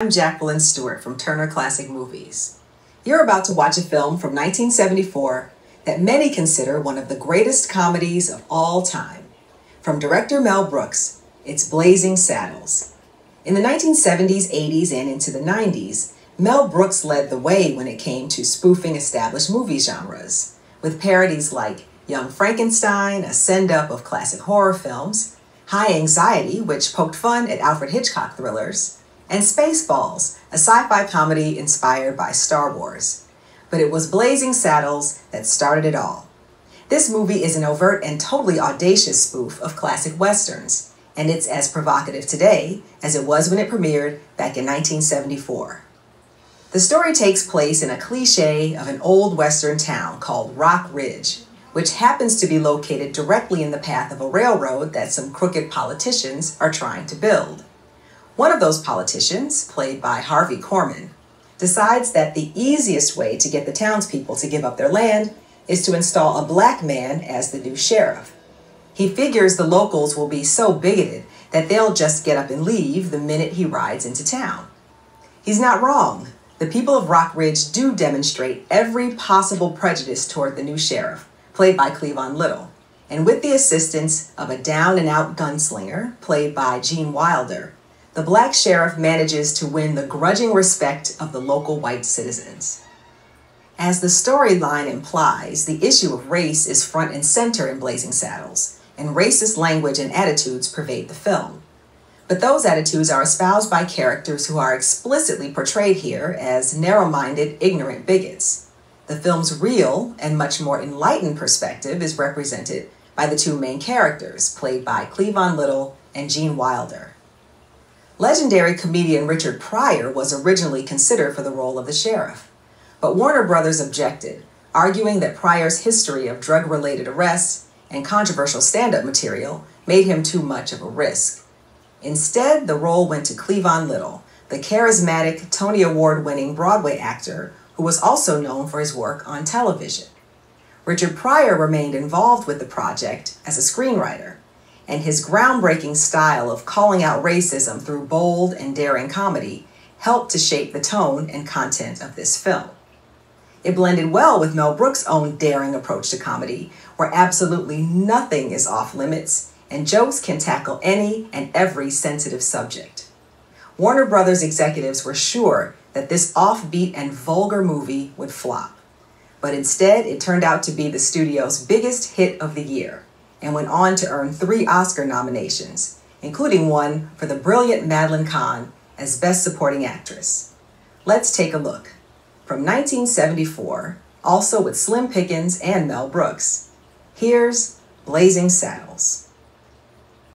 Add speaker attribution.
Speaker 1: I'm Jacqueline Stewart from Turner Classic Movies. You're about to watch a film from 1974 that many consider one of the greatest comedies of all time. From director Mel Brooks, it's Blazing Saddles. In the 1970s, 80s, and into the 90s, Mel Brooks led the way when it came to spoofing established movie genres, with parodies like Young Frankenstein, a send up of classic horror films, High Anxiety, which poked fun at Alfred Hitchcock thrillers, and Spaceballs, a sci fi comedy inspired by Star Wars. But it was Blazing Saddles that started it all. This movie is an overt and totally audacious spoof of classic westerns, and it's as provocative today as it was when it premiered back in 1974. The story takes place in a cliche of an old western town called Rock Ridge, which happens to be located directly in the path of a railroad that some crooked politicians are trying to build. One of those politicians, played by Harvey Korman, decides that the easiest way to get the townspeople to give up their land is to install a black man as the new sheriff. He figures the locals will be so bigoted that they'll just get up and leave the minute he rides into town. He's not wrong. The people of Rock Ridge do demonstrate every possible prejudice toward the new sheriff, played by Cleavon Little, and with the assistance of a down and out gunslinger, played by Gene Wilder, the black sheriff manages to win the grudging respect of the local white citizens. As the storyline implies, the issue of race is front and center in Blazing Saddles, and racist language and attitudes pervade the film. But those attitudes are espoused by characters who are explicitly portrayed here as narrow minded, ignorant bigots. The film's real and much more enlightened perspective is represented by the two main characters, played by Cleavon Little and Gene Wilder. Legendary comedian Richard Pryor was originally considered for the role of the sheriff, but Warner Brothers objected, arguing that Pryor's history of drug related arrests and controversial stand up material made him too much of a risk. Instead, the role went to Cleavon Little, the charismatic Tony Award winning Broadway actor who was also known for his work on television. Richard Pryor remained involved with the project as a screenwriter and his groundbreaking style of calling out racism through bold and daring comedy helped to shape the tone and content of this film. It blended well with Mel Brooks' own daring approach to comedy, where absolutely nothing is off limits and jokes can tackle any and every sensitive subject. Warner Brothers executives were sure that this offbeat and vulgar movie would flop, but instead it turned out to be the studio's biggest hit of the year and went on to earn three Oscar nominations, including one for the brilliant Madeline Kahn as Best Supporting Actress. Let's take a look. From 1974, also with Slim Pickens and Mel Brooks. Here's Blazing Saddles.